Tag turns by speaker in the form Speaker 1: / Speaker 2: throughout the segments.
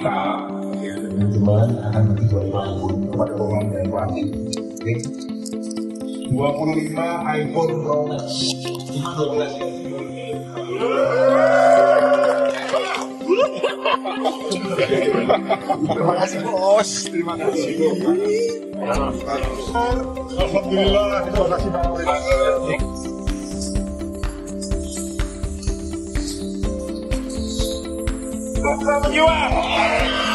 Speaker 1: teman-teman akan nanti 25 kepada orang dan Wati. Oke. 25 iPhone Pro Max. 12 Terima kasih bos, terima kasih. Alhamdulillah, terima kasih banyak. You out.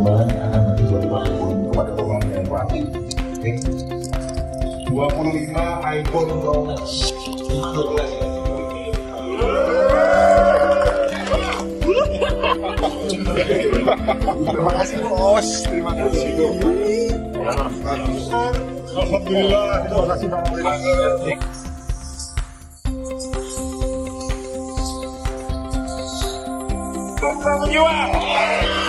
Speaker 1: Teman-teman akan nanti 25 kepada orang dan Wati. Oke. 25 iPhone Pro Max. 12 Terima kasih bos, terima kasih. Alhamdulillah, terima kasih banyak.
Speaker 2: You out!